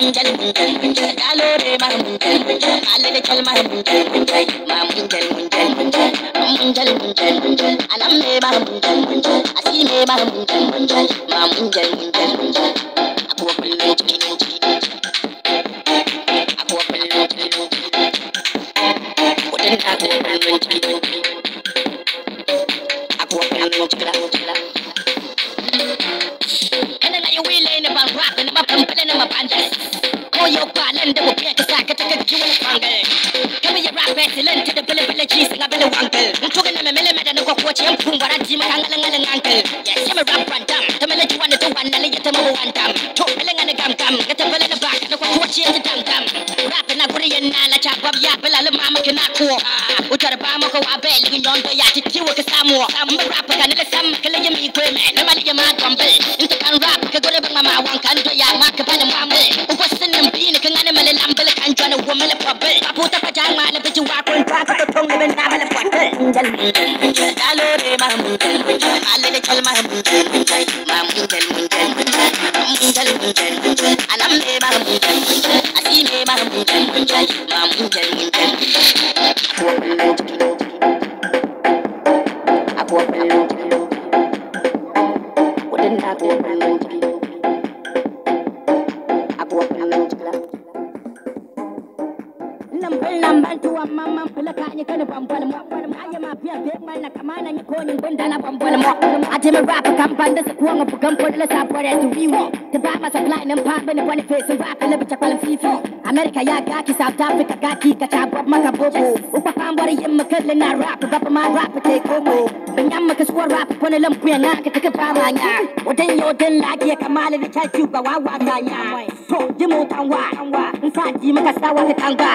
munjal munjal munjal munjal alele kal ma munjal munjal munjal munjal munjal munjal munjal munjal munjal munjal munjal ko yo kwalan da gobe ka saka ta kakki wani bangal kama ya rap excellent da bele bele ji singa bele wangal in to kana mele mele da ko ko ce fun bara ji ma hangalan ngalan ankal ya ce ma rap random ta mele ji wanda ta wannan ya ta ma wandam to bele ngana gam gam ga ta bele na ba da ko ko ce ta dam dam rap na guri yan na la cha bab ya bele la mama kana ko utar ba ma ko wa bele gi nyondo ya ti ti ka samu amma rap ka ne la sam kala yami ko me na mali ya ma jona wo male pabe apu ta pa jang ma na bi wa ko ta ka to tong ben na male pabe munjal munjal munjal dalore ma munjal lambar lambar tuwa mamman fula ka ni kana bambal mo aje ma fiya be mai na kamana ni ko ni bunda na bambal mo aje ma rap kan banda sa kuwa ngapu kan pod la sa pore tu wiwo te ba ma supply nan pa bane wani face rap la bicha kwal fifi. America ya ga ki south africa ga ki ka cha bob maka bobo. Upa kan bari yim makalle na rap ga ma rap te komo ban yamma ka suwa rap ko ne lampu ya ka take ba ma nya wadan yo dan laki kamala ni kai ba wa wa ta nya to jimu tangwa. Maka makasawa ka tangwa.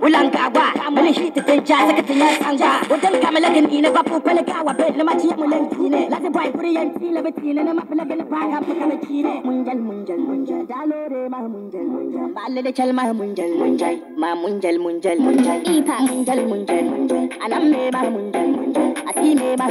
Wulangawa muli hiti tenja sakati ya tangwa wadan kamalagin ina babu balagawa be na maciya mulan kine lazi bai buri yan tile batine na mabalagin baya fakana kine munjal munjal munjal dalore ma munjal munjal. Balle da chal ma munjal munjal ma munjal munjal munjal. Mun munjal munjal munjal. Anam me ma munjal munjal. Asime ma